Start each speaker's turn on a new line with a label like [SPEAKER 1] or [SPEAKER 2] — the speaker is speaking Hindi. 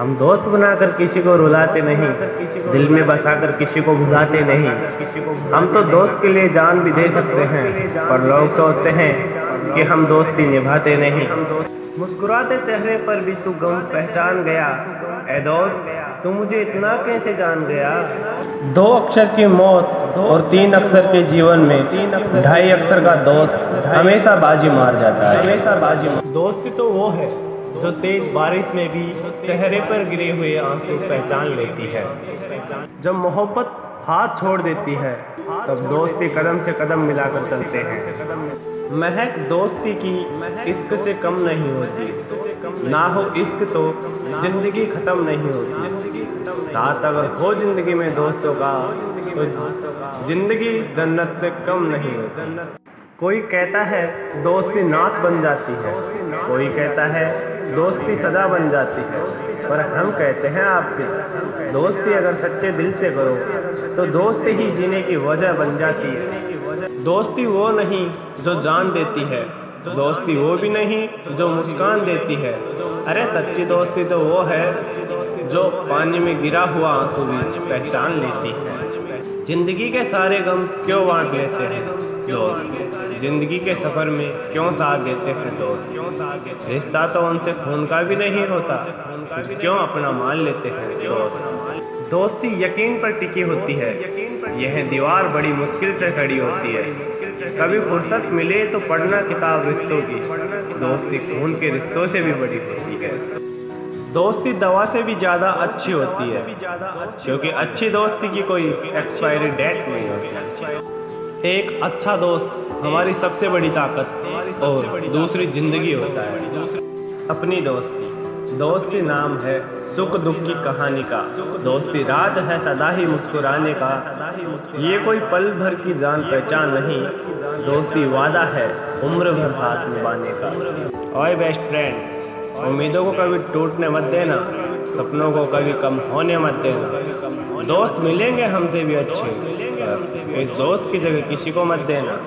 [SPEAKER 1] हम दोस्त बनाकर किसी को रुलाते नहीं दिल में बसाकर किसी को भुलाते नहीं। हम तो दोस्त के लिए जान भी दे सकते हैं पर लोग सोचते हैं कि हम दोस्ती निभाते नहीं। मुस्कुराते चेहरे पर भी तू गम पहचान गया। ए दोस्त तू मुझे इतना कैसे जान गया? दो अक्षर की मौत और तीन अक्षर के जीवन में तीन अक्षर ढाई अक्षर का दोस्त हमेशा बाजी मार जाता है। हमेशा बाजी दोस्ती तो वो है जो तेज बारिश में भी चेहरे पर गिरे हुए आँसू पहचान लेती है। जब मोहब्बत हाथ छोड़ देती है, तब दोस्ती कदम से कदम मिलाकर चलते हैं। महक दोस्ती की इश्क से कम नहीं होती। ना हो इश्क तो ज़िंदगी खत्म नहीं होती। साथ अगर हो ज़िंदगी में दोस्तों का तो ज़िंदगी जन्नत से कम नहीं होती। कोई कहता है, दोस्ती नाश बन जाती है। कोई कहता है दोस्ती सजा बन जाती है। पर हम कहते हैं आपसे, दोस्ती अगर सच्चे दिल से करो तो दोस्ती ही जीने की वजह बन जाती है। दोस्ती वो नहीं जो जान देती है, दोस्ती वो भी नहीं जो मुस्कान देती है। अरे सच्ची दोस्ती तो वो है जो पानी में गिरा हुआ आँसू भी पहचान लेती है। ज़िंदगी के सारे गम क्यों बांट लेते हैं दोस्त ज़िंदगी के सफ़र में क्यों साथ देते हैं दोस्त? क्यों साथ रिश्ता तो उनसे खून का भी नहीं होता। क्यों अपना मान लेते हैं दोस्त? दोस्ती यकीन पर टिकी होती है। यह दीवार बड़ी मुश्किल से खड़ी होती है। कभी फुर्सत मिले तो पढ़ना किताब रिश्तों की। दोस्ती खून के रिश्तों से भी बड़ी होती है। दोस्ती दवा से भी ज़्यादा अच्छी होती है, क्योंकि अच्छी दोस्ती की कोई एक्सपायरी डेट नहीं होती। एक अच्छा दोस्त हमारी सबसे बड़ी ताकत और दूसरी ज़िंदगी होता है। अपनी दोस्ती। दोस्ती नाम है सुख दुख की कहानी का। दोस्ती राज है सदा ही मुस्कुराने का। ये कोई पल भर की जान पहचान नहीं, दोस्ती वादा है उम्र भर साथ निभाने का। और बेस्ट फ्रेंड उम्मीदों को कभी टूटने मत देना, सपनों को कभी कम होने मत देना। दोस्त मिलेंगे हमसे भी अच्छे। एक दोस्त की जगह किसी को मत देना।